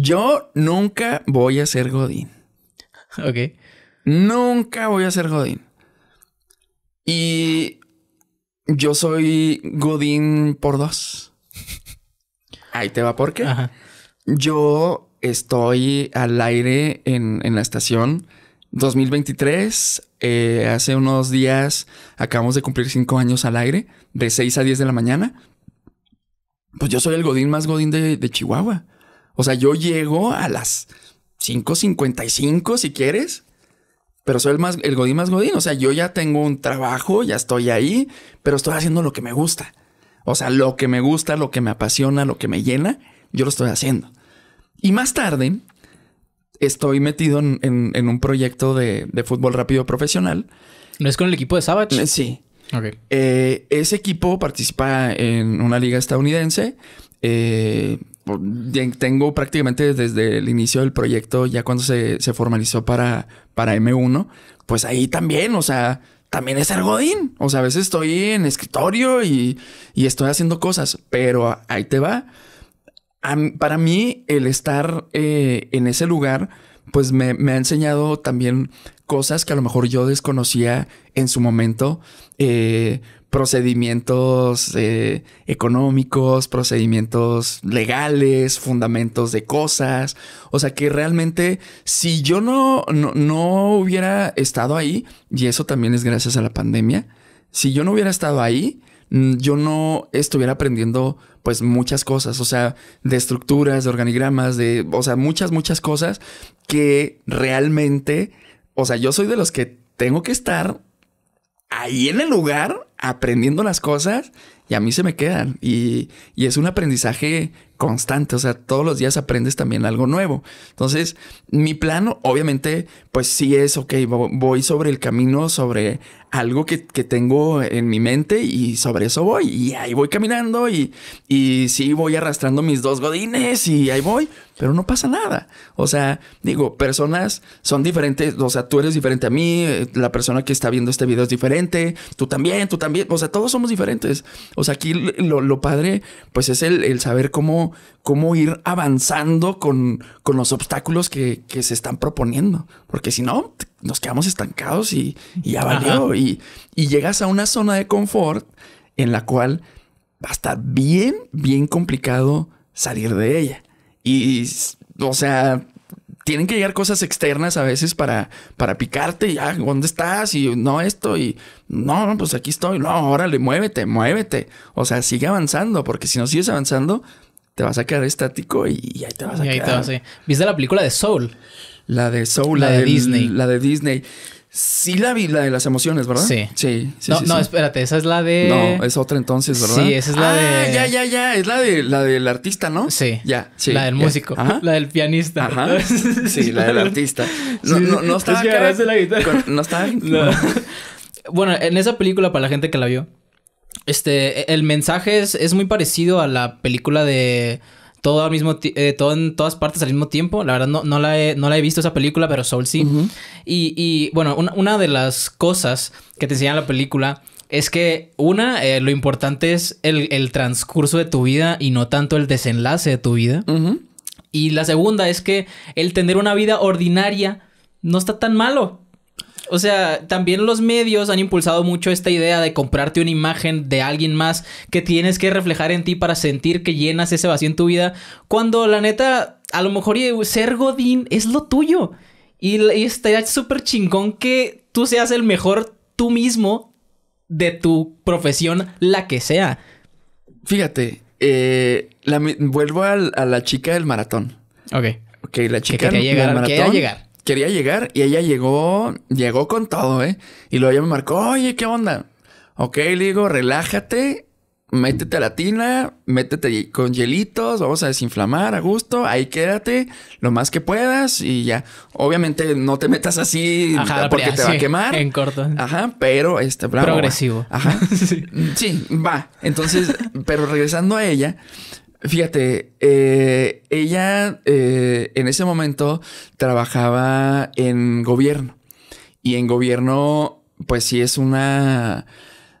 Yo nunca voy a ser Godín. Ok. Nunca voy a ser Godín. Y yo soy Godín por dos. Ahí te va, ¿por qué? Ajá. Yo estoy al aire en, en la estación 2023. Eh, hace unos días acabamos de cumplir cinco años al aire, de 6 a 10 de la mañana. Pues yo soy el Godín más Godín de, de Chihuahua. O sea, yo llego a las 5.55 si quieres. Pero soy el más, el Godín más Godín. O sea, yo ya tengo un trabajo, ya estoy ahí, pero estoy haciendo lo que me gusta. O sea, lo que me gusta, lo que me apasiona, lo que me llena, yo lo estoy haciendo. Y más tarde, estoy metido en, en- en un proyecto de, de fútbol rápido profesional. ¿No es con el equipo de Savage? Eh, Sí. Eh, ese equipo participa en una liga estadounidense. Eh, tengo prácticamente desde el inicio del proyecto, ya cuando se, se formalizó para, para M1, pues ahí también, o sea, también es ser. O sea, a veces estoy en escritorio y, y estoy haciendo cosas, pero ahí te va. Para mí, el estar eh, en ese lugar, pues me, me ha enseñado también cosas que a lo mejor yo desconocía en su momento. eh, procedimientos eh, económicos, procedimientos legales, fundamentos de cosas. O sea que realmente si yo no, no, no hubiera estado ahí, y eso también es gracias a la pandemia, si yo no hubiera estado ahí, mm, yo no estuviera aprendiendo pues muchas cosas, o sea, de estructuras, de organigramas, de, o sea, muchas, muchas cosas que realmente, o sea, yo soy de los que tengo que estar ahí en el lugar aprendiendo las cosas y a mí se me quedan. Y, y es un aprendizaje constante, o sea, todos los días aprendes también algo nuevo. Entonces, mi plan obviamente pues sí es, ok, vo- voy sobre el camino, sobre algo que, que tengo en mi mente y sobre eso voy y ahí voy caminando y, y sí voy arrastrando mis dos godines y ahí voy, pero no pasa nada. O sea, digo, personas son diferentes, o sea, tú eres diferente a mí, eh, la persona que está viendo este video es diferente, tú también, tú también, o sea, todos somos diferentes. O sea, aquí lo, lo padre, pues es el, el saber cómo, cómo ir avanzando con, con los obstáculos que, que se están proponiendo, porque si no, nos quedamos estancados y, y ya valió. Y, y llegas a una zona de confort en la cual va a estar bien, bien complicado salir de ella. Y, o sea, tienen que llegar cosas externas a veces para, para picarte. Y, ah, ¿dónde estás? Y no esto. Y no, no, pues aquí estoy. No, órale, muévete, muévete. O sea, sigue avanzando, porque si no sigues avanzando, te vas a quedar estático y, y ahí te vas a Y ahí te quedar. vas, sí. ¿Viste la película de Soul? La de Soul, La la, de del- Disney. La de Disney. Sí la vi, la de las emociones, ¿verdad? Sí. Sí, sí, no, sí, no, sí. espérate, esa es la de. No, es otra entonces, ¿verdad? Sí, esa es la Ah, de- Ya, ya, ya. Es la de la del artista, ¿no? Sí. Ya, sí. La del músico. Ajá. La del pianista. Ajá. Sí, la del artista. No, no, no estaba Es que acá agarraste la guitarra. con- No estaba. No. Bueno, en esa película, para la gente que la vio, este, el mensaje es, es muy parecido a la película de todo al mismo eh, todo en todas partes al mismo tiempo. La verdad no, no, la, he, no la he visto esa película, pero Soul sí. Y, y, bueno, una, una de las cosas que te enseña la película es que una, eh, lo importante es el, el transcurso de tu vida y no tanto el desenlace de tu vida. Y la segunda es que el tener una vida ordinaria no está tan malo. O sea, también los medios han impulsado mucho esta idea de comprarte una imagen de alguien más que tienes que reflejar en ti para sentir que llenas ese vacío en tu vida. Cuando la neta, a lo mejor ser Godín es lo tuyo. Y, y estaría súper chingón que tú seas el mejor tú mismo de tu profesión, la que sea. Fíjate, eh, la vuelvo al- a la chica del maratón. Ok. Ok, la chica quería del maratón. quería llegar. Quería llegar y ella llegó, llegó con todo, ¿eh? Y luego ella me marcó, oye, ¿qué onda? Ok, le digo, relájate, métete a la tina, métete con hielitos, vamos a desinflamar a gusto, ahí quédate lo más que puedas y ya. Obviamente no te metas así Ajá, porque te va a quemar. En corto. Ajá, pero este, bravo, va. Progresivo. Ajá. Sí. Sí, va. Entonces, pero regresando a ella, fíjate, eh, ella eh, en ese momento trabajaba en gobierno. Y en gobierno, pues sí es una,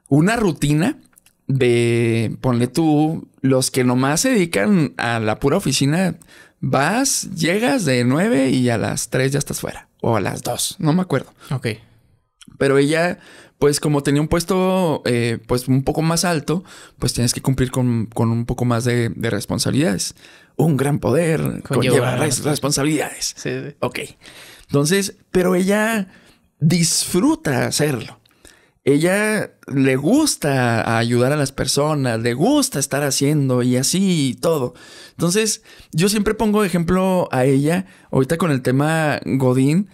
una rutina de, ponle tú, los que nomás se dedican a la pura oficina, vas, llegas de 9 y a las 3 ya estás fuera. O a las 2, no me acuerdo. Ok. Pero ella, pues como tenía un puesto eh, pues un poco más alto, pues tienes que cumplir con, con un poco más de, de, responsabilidades. Un gran poder conlleva, res responsabilidades. Sí, sí. Ok. Entonces, pero ella disfruta hacerlo. Ella le gusta ayudar a las personas, le gusta estar haciendo y así y todo. Entonces, yo siempre pongo ejemplo a ella, ahorita con el tema Godín,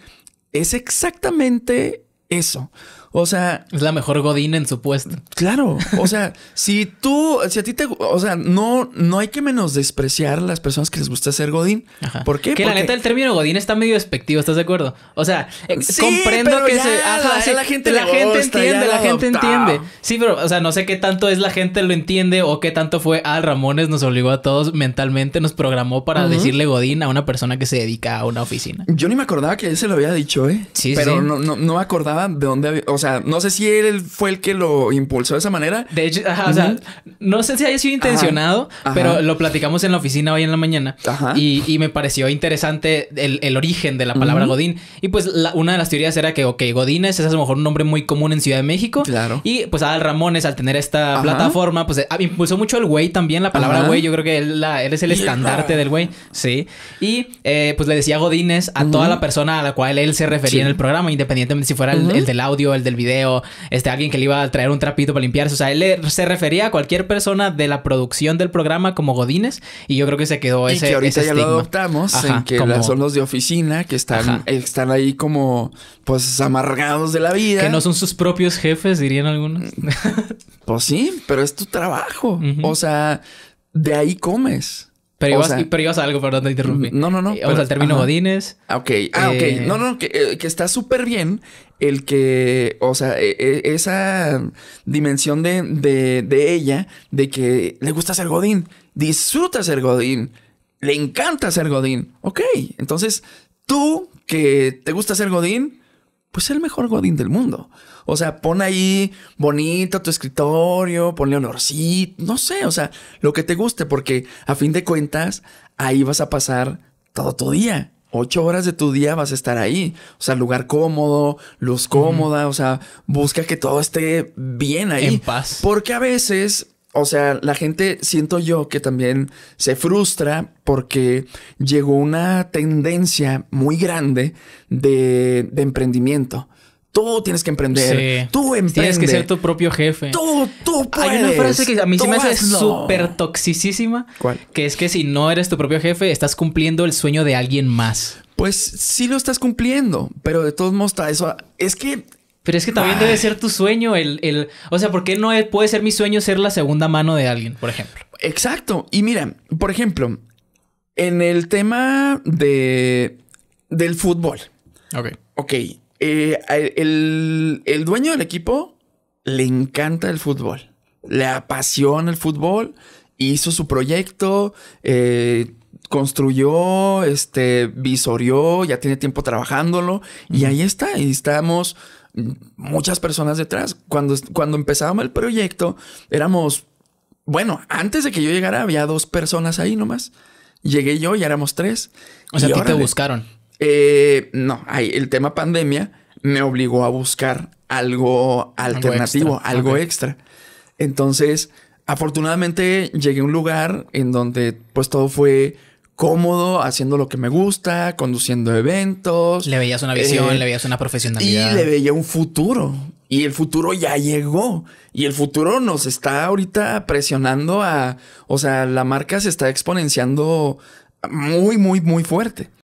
es exactamente eso. O sea. Es la mejor Godín en su puesto. Claro. O sea, si tú, si a ti te. O sea, no, no hay que menos despreciar a las personas que les gusta ser Godín. Ajá. ¿Por qué? Que Porque la neta, el término Godín está medio despectivo, ¿estás de acuerdo? O sea, eh, Sí, comprendo pero que ya, se. Ajá, la- sí, la gente la gente entiende, la gente entiende. Sí, pero, o sea, no sé qué tanto es la gente lo entiende o qué tanto fue Al Ramones nos obligó a todos mentalmente, nos programó para decirle Godín a una persona que se dedica a una oficina. Yo ni me acordaba que él se lo había dicho, ¿eh? Sí, Pero sí. No, no, no me acordaba de dónde había. O sea, no sé si él fue el que lo impulsó de esa manera. De hecho, ajá, o sea, Ujú. no sé si haya sido intencionado, Ajá. pero lo platicamos en la oficina hoy en la mañana. Y, y me pareció interesante el, el origen de la palabra. Godín. Y pues la- una de las teorías era que, ok, Godínez es a lo mejor un nombre muy común en Ciudad de México. Claro. Y pues Adal Ramones, al tener esta plataforma, pues eh, impulsó mucho el güey también, la palabra güey. Yo creo que él, la- él es el estandarte del güey. Sí. Y eh, pues le decía Godínez a toda la persona a la cual él se refería Sí. en el programa, independientemente si fuera el del audio, el del video, este, alguien que le iba a traer un trapito para limpiarse. O sea, él le- se refería a cualquier persona de la producción del programa como Godínez. Y yo creo que se quedó y ese, que ahorita ese ya lo adoptamos Ajá, en que como- son los de oficina que están, Ajá. están ahí como pues amargados de la vida. Que no son sus propios jefes, dirían algunos. Pues sí, pero es tu trabajo. O sea, de ahí comes. Pero ibas, sea, pero ibas a algo, perdón, te interrumpí. No, no, no, Eh, Vamos pero- al término ajá. Godínez. Ah, Ok, ah, Eh, ok. No, no, que, eh, que está súper bien el que, o sea, eh, eh, esa dimensión de, de, de ella, de que le gusta ser Godín, disfruta ser Godín, le encanta ser Godín. Ok, entonces tú que te gusta ser Godín, pues el mejor Godín del mundo. O sea, pon ahí bonito tu escritorio, ponle olorcito, no sé, o sea, lo que te guste, porque a fin de cuentas, ahí vas a pasar todo tu día. Ocho horas de tu día vas a estar ahí. O sea, lugar cómodo, luz cómoda, o sea, busca que todo esté bien ahí. En paz. Porque a veces, o sea, la gente, siento yo que también se frustra porque llegó una tendencia muy grande de, de emprendimiento. Tú tienes que emprender. Sí. Tú emprende. Tienes que ser tu propio jefe. Tú, tú puedes. Hay una frase que a mí se Tú me hace súper toxicísima. ¿Cuál? Que es que si no eres tu propio jefe, estás cumpliendo el sueño de alguien más. Pues sí lo estás cumpliendo, pero de todos modos está eso. Es que Pero es que también Ay. debe ser tu sueño el, el... O sea, ¿por qué no puede ser mi sueño ser la segunda mano de alguien, por ejemplo? Exacto. Y mira, por ejemplo, en el tema de del fútbol. Ok. Ok. eh, el, el dueño del equipo le encanta el fútbol. Le apasiona el fútbol. Hizo su proyecto. eh, construyó, este, visorió, ya tiene tiempo trabajándolo. Y ahí está. Y estamos muchas personas detrás. Cuando, cuando empezábamos el proyecto, éramos bueno, antes de que yo llegara había dos personas ahí nomás. Llegué yo y éramos tres. O sea, a ti te buscaron. Eh, no, ahí el tema pandemia me obligó a buscar algo alternativo, extra. algo Ok. extra. Entonces, afortunadamente llegué a un lugar en donde pues todo fue cómodo, haciendo lo que me gusta, conduciendo eventos. Le veías una visión, Eh, le veías una y profesionalidad. le veía un futuro. Y el futuro ya llegó. Y el futuro nos está ahorita presionando a... O sea, la marca se está exponenciando muy, muy, muy fuerte.